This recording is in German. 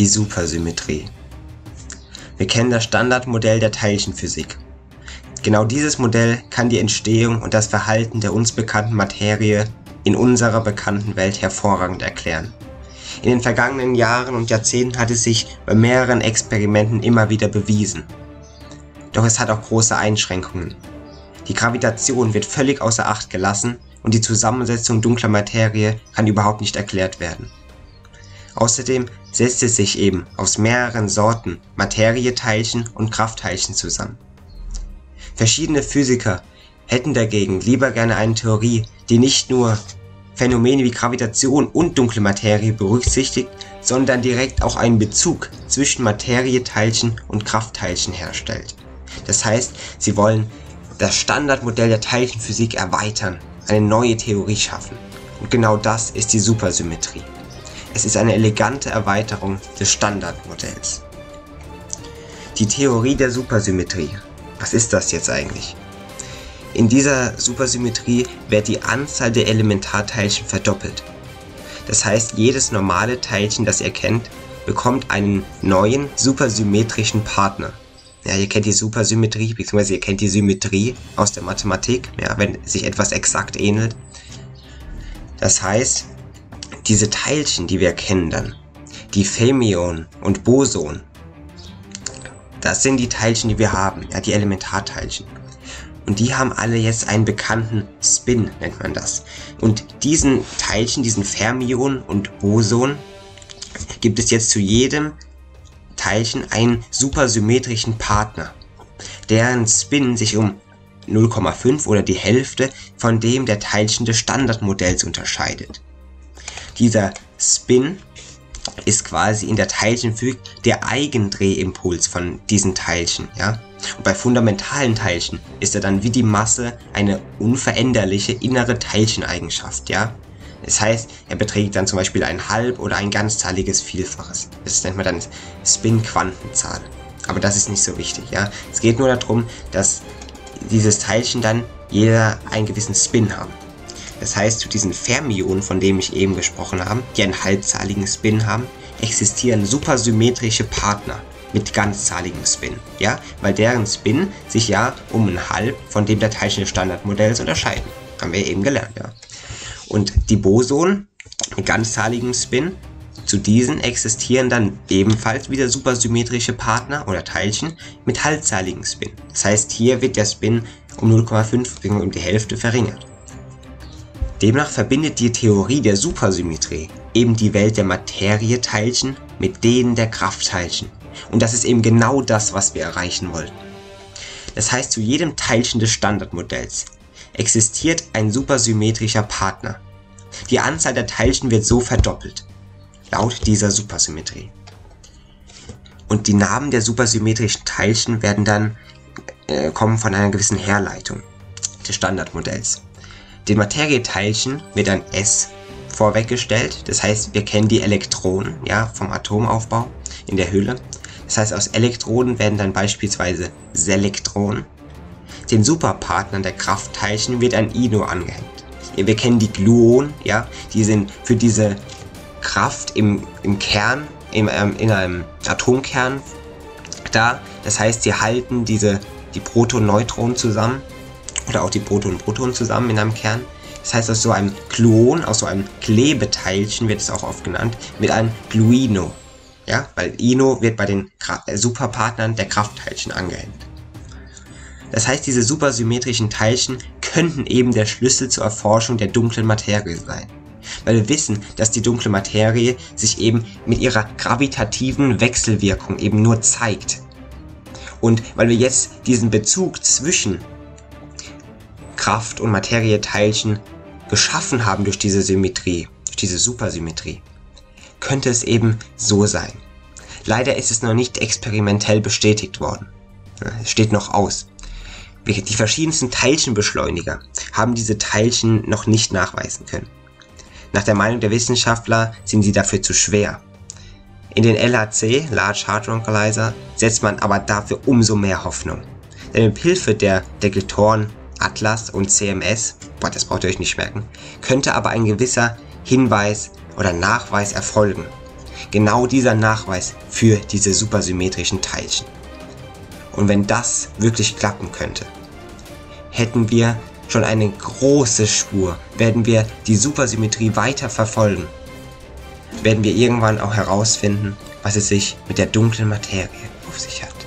die Supersymmetrie. Wir kennen das Standardmodell der Teilchenphysik. Genau dieses Modell kann die Entstehung und das Verhalten der uns bekannten Materie in unserer bekannten Welt hervorragend erklären. In den vergangenen Jahren und Jahrzehnten hat es sich bei mehreren Experimenten immer wieder bewiesen. Doch es hat auch große Einschränkungen. Die Gravitation wird völlig außer Acht gelassen und die Zusammensetzung dunkler Materie kann überhaupt nicht erklärt werden. Außerdem setzt es sich eben aus mehreren Sorten Materieteilchen und Kraftteilchen zusammen. Verschiedene Physiker hätten dagegen lieber gerne eine Theorie, die nicht nur Phänomene wie Gravitation und dunkle Materie berücksichtigt, sondern direkt auch einen Bezug zwischen Materieteilchen und Kraftteilchen herstellt. Das heißt, sie wollen das Standardmodell der Teilchenphysik erweitern, eine neue Theorie schaffen. Und genau das ist die Supersymmetrie. Es ist eine elegante Erweiterung des Standardmodells. Die Theorie der Supersymmetrie. Was ist das jetzt eigentlich? In dieser Supersymmetrie wird die Anzahl der Elementarteilchen verdoppelt. Das heißt, jedes normale Teilchen, das ihr kennt, bekommt einen neuen supersymmetrischen Partner. Ja, ihr kennt die Supersymmetrie, beziehungsweise ihr kennt die Symmetrie aus der Mathematik, ja, wenn sich etwas exakt ähnelt. Das heißt, diese Teilchen, die wir kennen dann, die Fermion und Boson, das sind die Teilchen, die wir haben, ja, die Elementarteilchen. Und die haben alle jetzt einen bekannten Spin, nennt man das. Und diesen Teilchen, diesen Fermion und Boson, gibt es jetzt zu jedem Teilchen einen supersymmetrischen Partner, deren Spin sich um 0,5 oder die Hälfte von dem der Teilchen des Standardmodells unterscheidet. Dieser Spin ist quasi in der Teilchenphysik der Eigendrehimpuls von diesen Teilchen, ja. Und bei fundamentalen Teilchen ist er dann wie die Masse eine unveränderliche innere Teilcheneigenschaft, ja. Das heißt, er beträgt dann zum Beispiel ein halb- oder ein ganzzahliges Vielfaches. Das nennt man dann Spin-Quantenzahl. Aber das ist nicht so wichtig, ja. Es geht nur darum, dass dieses Teilchen dann jeder einen gewissen Spin haben. Das heißt, zu diesen Fermionen, von denen ich eben gesprochen habe, die einen halbzahligen Spin haben, existieren supersymmetrische Partner mit ganzzahligem Spin, ja, weil deren Spin sich ja um ein halb von dem der Teilchen des Standardmodells unterscheiden. Haben wir eben gelernt, ja. Und die Bosonen mit ganzzahligem Spin, zu diesen existieren dann ebenfalls wieder supersymmetrische Partner oder Teilchen mit halbzahligem Spin. Das heißt, hier wird der Spin um 0,5 um die Hälfte verringert. Demnach verbindet die Theorie der Supersymmetrie eben die Welt der Materieteilchen mit denen der Kraftteilchen. Und das ist eben genau das, was wir erreichen wollten. Das heißt, zu jedem Teilchen des Standardmodells existiert ein supersymmetrischer Partner. Die Anzahl der Teilchen wird so verdoppelt, laut dieser Supersymmetrie. Und die Namen der supersymmetrischen Teilchen werden dann äh, kommen von einer gewissen Herleitung des Standardmodells. Den Materieteilchen wird ein S vorweggestellt. Das heißt, wir kennen die Elektronen ja, vom Atomaufbau in der Hülle. Das heißt, aus Elektronen werden dann beispielsweise Selektronen. Den Superpartnern der Kraftteilchen wird ein Ino angehängt. Wir kennen die Gluonen, ja, die sind für diese Kraft im, im Kern, im, ähm, in einem Atomkern da. Das heißt, sie halten diese, die Proton-Neutronen zusammen oder auch die Protonen und Protonen zusammen in einem Kern. Das heißt, aus so einem Gluon, aus so einem Klebeteilchen wird es auch oft genannt, wird ein Gluino. Ja, weil Ino wird bei den äh, Superpartnern der Kraftteilchen angehängt. Das heißt, diese supersymmetrischen Teilchen könnten eben der Schlüssel zur Erforschung der dunklen Materie sein. Weil wir wissen, dass die dunkle Materie sich eben mit ihrer gravitativen Wechselwirkung eben nur zeigt. Und weil wir jetzt diesen Bezug zwischen Kraft- und Materieteilchen geschaffen haben durch diese Symmetrie, durch diese Supersymmetrie, könnte es eben so sein. Leider ist es noch nicht experimentell bestätigt worden. Es steht noch aus. Die verschiedensten Teilchenbeschleuniger haben diese Teilchen noch nicht nachweisen können. Nach der Meinung der Wissenschaftler sind sie dafür zu schwer. In den LHC, Large Hadron Collider, setzt man aber dafür umso mehr Hoffnung. Denn mit Hilfe der Detektoren Atlas und CMS, boah, das braucht ihr euch nicht merken, könnte aber ein gewisser Hinweis oder Nachweis erfolgen. genau dieser Nachweis für diese supersymmetrischen Teilchen. Und wenn das wirklich klappen könnte, hätten wir schon eine große Spur, werden wir die Supersymmetrie weiter verfolgen, werden wir irgendwann auch herausfinden, was es sich mit der dunklen Materie auf sich hat.